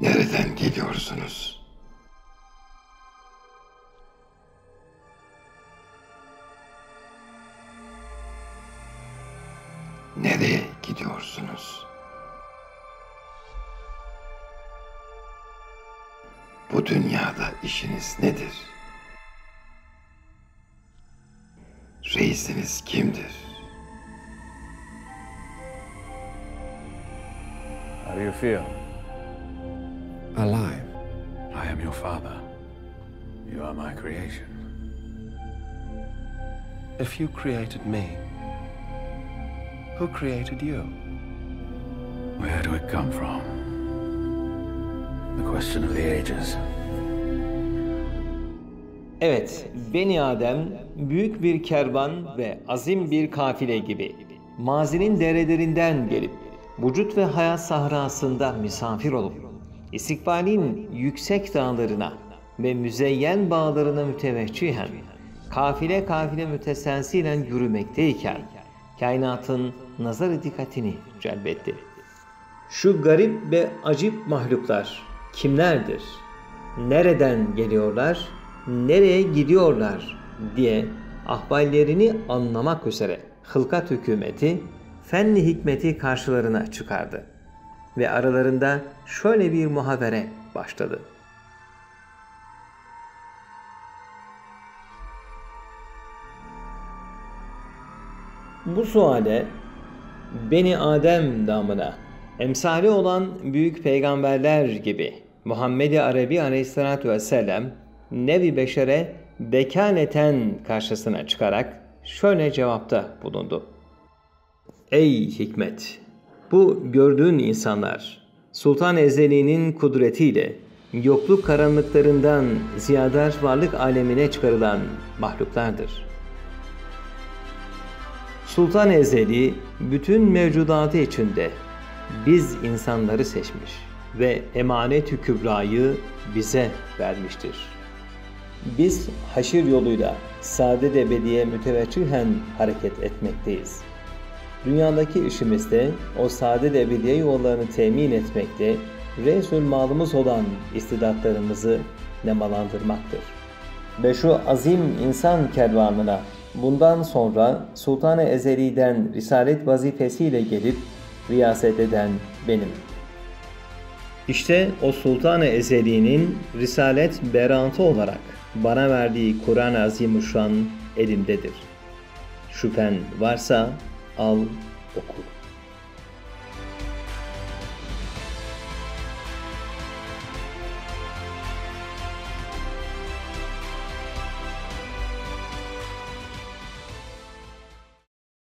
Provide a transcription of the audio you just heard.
Nereden geliyorsunuz? Nereye gidiyorsunuz? Bu dünyada işiniz nedir? Reisiniz kimdir? How do you feel? Alive. I am your father. You are my creation. If you created me, who created you? Where do it come from? The question of the ages. Evet, Beni Adem büyük bir kervan ve azim bir kafile gibi mazinin derelerinden gelip vücut ve hayat sahrasında misafir olup istikbalin yüksek dağlarına ve müzeyyen bağlarına müteveccühen kafile kafile mütesensilen yürümekteyken kainatın nazar dikkatini celbetti. Şu garip ve acip mahluklar kimlerdir? Nereden geliyorlar? Nereye gidiyorlar? diye ahvallerini anlamak üzere hılkat hükümeti fenli hikmeti karşılarına çıkardı. Ve aralarında şöyle bir muhabere başladı. Bu suale Beni Adem damına emsali olan büyük peygamberler gibi Muhammed-i Arabi aleyhissalatü vesselam nevi beşere bekaneten karşısına çıkarak şöyle cevapta bulundu. Ey hikmet! Bu gördüğün insanlar Sultan Ezeli'nin kudretiyle yokluk karanlıklarından ziyadar varlık alemine çıkarılan mahluklardır. Sultan Ezeli bütün mevcudatı içinde biz insanları seçmiş ve emanet-ü kübrayı bize vermiştir. Biz haşir yoluyla saadet ebediye müteveccühen hareket etmekteyiz. Dünyadaki işimizde o saadet ebediye yollarını temin etmekte Resul malımız olan istidatlarımızı nemalandırmaktır. Ve şu azim insan kervanına bundan sonra Sultan-ı Ezeli'den risalet vazifesiyle gelip riyaset eden benim. İşte o Sultan-ı Ezeli'nin risalet berantı olarak bana verdiği Kur'an-ı Azimüşşan elimdedir. Şüphen varsa al oku.